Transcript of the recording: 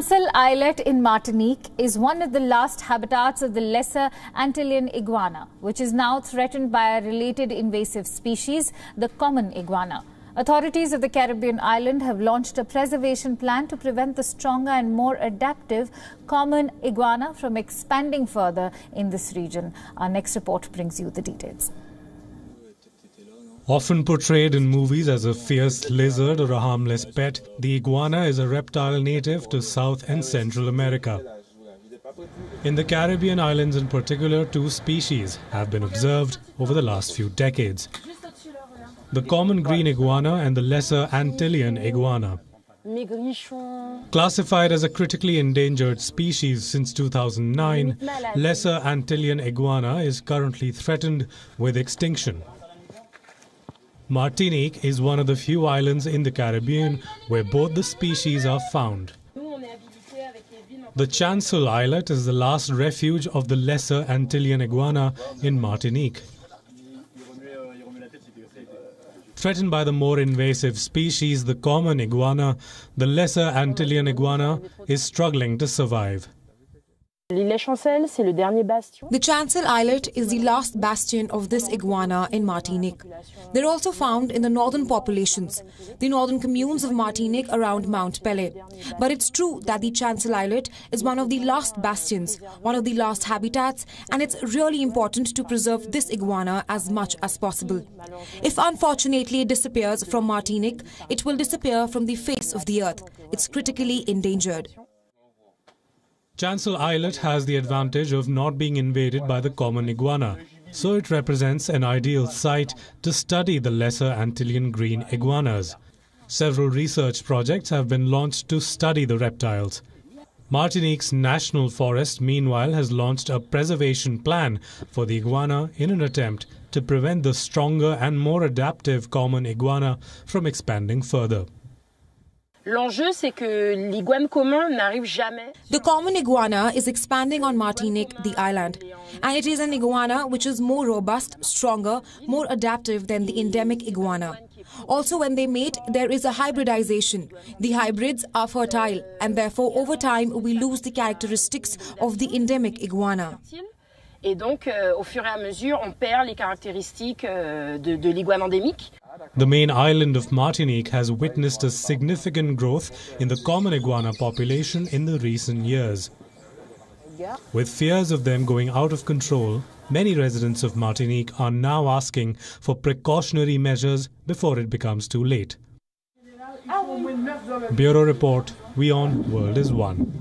Chancel Islet in Martinique is one of the last habitats of the lesser Antillean iguana, which is now threatened by a related invasive species, the common iguana. Authorities of the Caribbean island have launched a preservation plan to prevent the stronger and more adaptive common iguana from expanding further in this region. Our next report brings you the details. Often portrayed in movies as a fierce lizard or a harmless pet, the iguana is a reptile native to South and Central America. In the Caribbean islands in particular, two species have been observed over the last few decades. The common green iguana and the lesser Antillean iguana. Classified as a critically endangered species since 2009, lesser Antillean iguana is currently threatened with extinction. Martinique is one of the few islands in the Caribbean where both the species are found. The Chancel Islet is the last refuge of the lesser Antillean iguana in Martinique. Threatened by the more invasive species, the common iguana, the lesser Antillean iguana is struggling to survive. The Chancel Islet is the last bastion of this iguana in Martinique. They're also found in the northern populations, the northern communes of Martinique around Mount Pelee. But it's true that the Chancel Islet is one of the last bastions, one of the last habitats, and it's really important to preserve this iguana as much as possible. If unfortunately it disappears from Martinique, it will disappear from the face of the earth. It's critically endangered. Chancel Islet has the advantage of not being invaded by the common iguana, so it represents an ideal site to study the lesser Antillean green iguanas. Several research projects have been launched to study the reptiles. Martinique's National Forest, meanwhile, has launched a preservation plan for the iguana in an attempt to prevent the stronger and more adaptive common iguana from expanding further. L'enjeu, c'est que l'iguane commun n'arrive jamais. The common iguana is expanding on Martinique, the island. And it is an iguana which is more robust, stronger, more adaptive than the endemic iguana. Also, when they mate, there is a hybridization. The hybrids are fertile, and therefore, over time, we lose the characteristics of the endemic iguana. Et donc, euh, au fur et à mesure, on perd les caractéristiques euh, de, de l'iguane endémique. The main island of Martinique has witnessed a significant growth in the common iguana population in the recent years. With fears of them going out of control, many residents of Martinique are now asking for precautionary measures before it becomes too late. Bureau Report, WION World is One.